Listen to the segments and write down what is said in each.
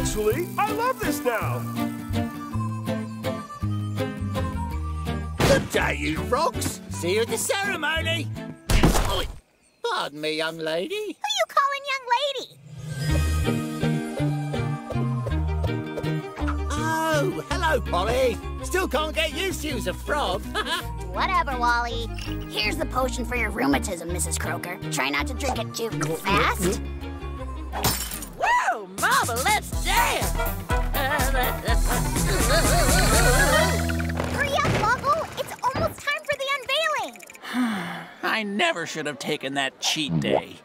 Actually, I love this now. Good day, you frogs. See you at the ceremony. Oh, pardon me, young lady. Who you calling young lady? Oh, hello, Polly. Still can't get used to you as a frog. Whatever, Wally. Here's the potion for your rheumatism, Mrs. Croaker. Try not to drink it too fast. Whoa, Mama, let's dance! Hurry up, Boggle. It's almost time for the unveiling. I never should have taken that cheat day.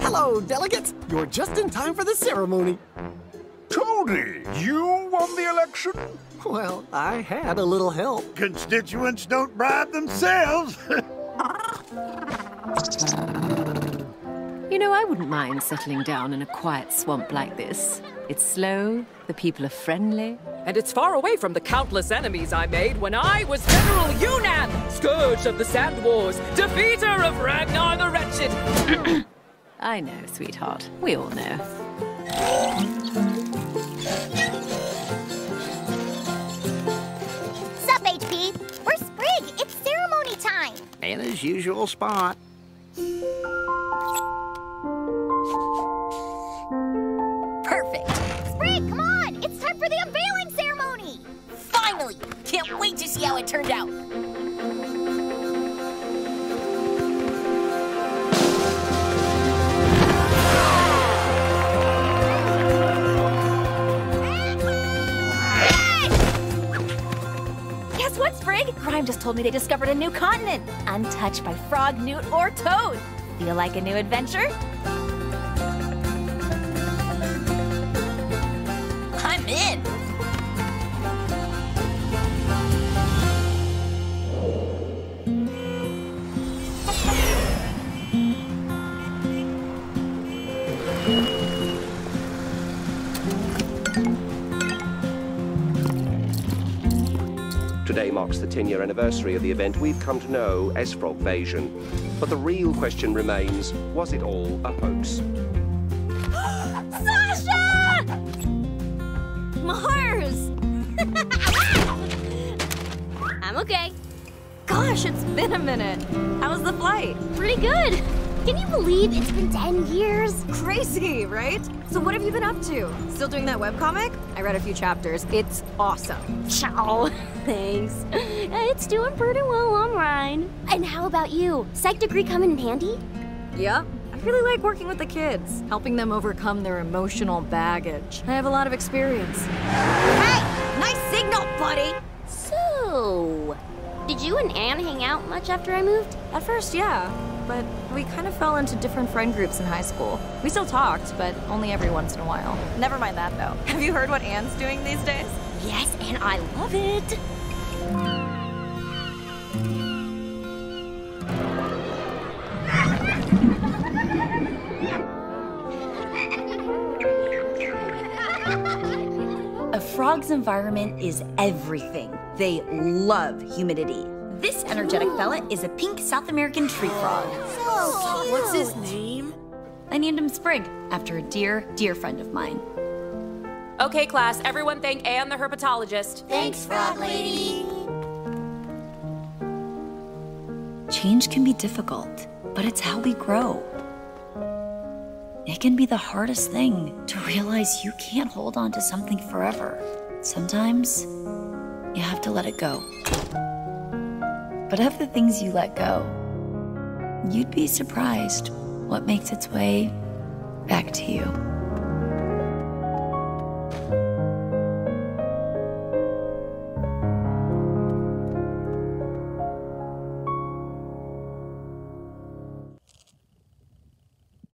Hello, delegates. You're just in time for the ceremony. Toadie, you won the election? Well, I had a little help. Constituents don't bribe themselves. You know, I wouldn't mind settling down in a quiet swamp like this. It's slow, the people are friendly. And it's far away from the countless enemies I made when I was General Yunan, Scourge of the Sand Wars, defeater of Ragnar the Wretched. I know, sweetheart. We all know. Sup, HP? Where's Sprig? It's ceremony time. In his usual spot. Perfect. Sprig, come on. It's time for the unveiling ceremony. Finally! Can't wait to see how it turned out. Just told me they discovered a new continent, untouched by frog, newt, or toad. Feel like a new adventure? I'm in! Today marks the 10 year anniversary of the event we've come to know as Frogvasion. But the real question remains was it all a hoax? Sasha! Mars! I'm okay. Gosh, it's been a minute. How was the flight? Pretty good. Can you believe it's been 10 years? Crazy, right? So what have you been up to? Still doing that webcomic? I read a few chapters. It's awesome. Ciao. Thanks. Uh, it's doing pretty well on mine. And how about you? Psych degree coming in handy? Yep. I really like working with the kids, helping them overcome their emotional baggage. I have a lot of experience. Hey! Nice signal, buddy! So, did you and Anne hang out much after I moved? At first, yeah, but we kind of fell into different friend groups in high school. We still talked, but only every once in a while. Never mind that, though. Have you heard what Anne's doing these days? Yes, and I love it. A frog's environment is everything. They love humidity. This energetic fella is a pink South American tree frog. So cute. What's his name? I named him Sprig after a dear, dear friend of mine. Okay, class, everyone thank Anne the herpetologist. Thanks, Frog Lady. Change can be difficult, but it's how we grow. It can be the hardest thing to realize you can't hold on to something forever. Sometimes you have to let it go. But of the things you let go, you'd be surprised what makes its way back to you.